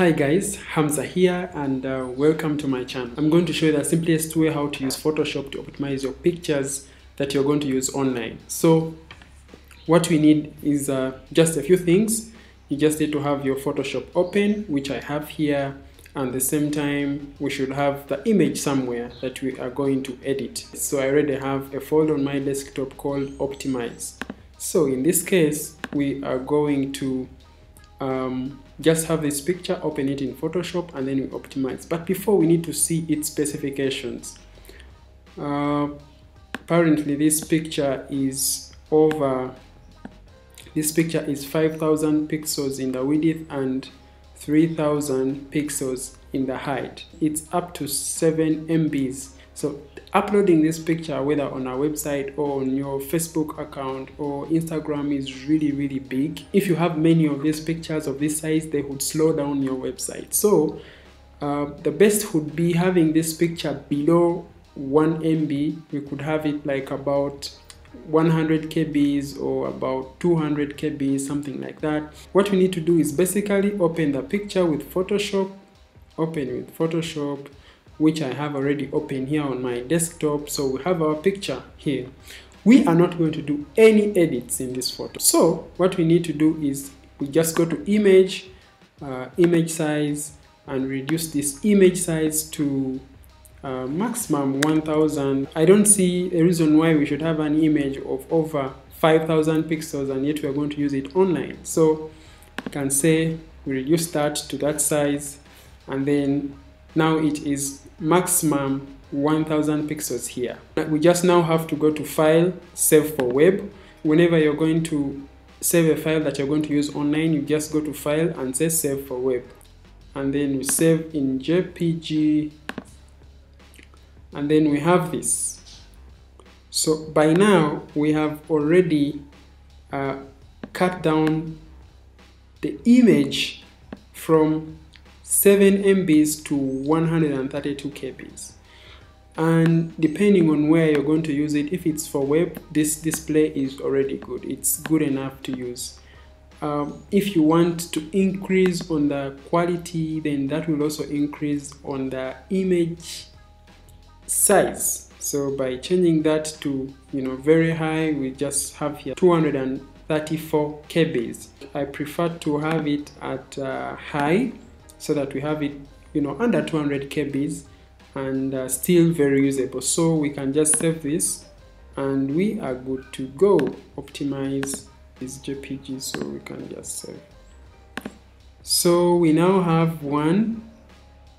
Hi guys, Hamza here and uh, welcome to my channel. I'm going to show you the simplest way how to use Photoshop to optimize your pictures that you're going to use online. So what we need is uh, just a few things. You just need to have your Photoshop open, which I have here, and the same time we should have the image somewhere that we are going to edit. So I already have a folder on my desktop called Optimize. So in this case, we are going to um, just have this picture, open it in Photoshop, and then we optimize. But before we need to see its specifications. Uh, apparently this picture is over, this picture is 5000 pixels in the width and 3000 pixels in the height. It's up to 7 MBs. So uploading this picture whether on our website or on your Facebook account or Instagram is really really big. If you have many of these pictures of this size they would slow down your website. So uh, the best would be having this picture below 1 MB. We could have it like about 100 kbs or about 200 kbs something like that what we need to do is basically open the picture with photoshop open with photoshop which I have already open here on my desktop. So we have our picture here. We are not going to do any edits in this photo. So what we need to do is we just go to image uh, image size and reduce this image size to uh, maximum 1000 I don't see a reason why we should have an image of over 5000 pixels and yet we are going to use it online. So you can say we reduce that to that size and then now it is maximum 1000 pixels here. We just now have to go to file save for web. Whenever you're going to save a file that you're going to use online you just go to file and say save for web. And then we save in jpg and then we have this. So by now we have already uh, cut down the image from 7 MBs to 132 KBs and depending on where you're going to use it if it's for web this display is already good. It's good enough to use. Um, if you want to increase on the quality then that will also increase on the image size. So by changing that to you know very high we just have here 234 kbs i prefer to have it at uh, high so that we have it you know under 200 kbs and uh, still very usable so we can just save this and we are good to go optimize this jpg so we can just save so we now have one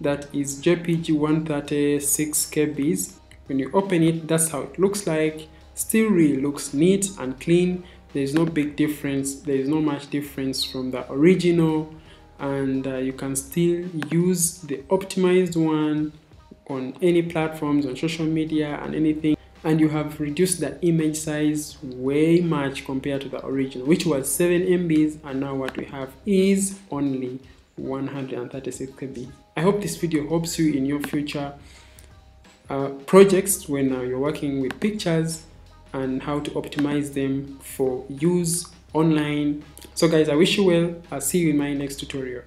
that is JPG 136 KBs. When you open it, that's how it looks like. Still really looks neat and clean. There is no big difference. There is no much difference from the original and uh, you can still use the optimized one on any platforms on social media and anything and you have reduced the image size way much compared to the original which was 7 MBs and now what we have is only 136 KB. I hope this video helps you in your future uh, projects when uh, you're working with pictures and how to optimize them for use online. So guys, I wish you well. I'll see you in my next tutorial.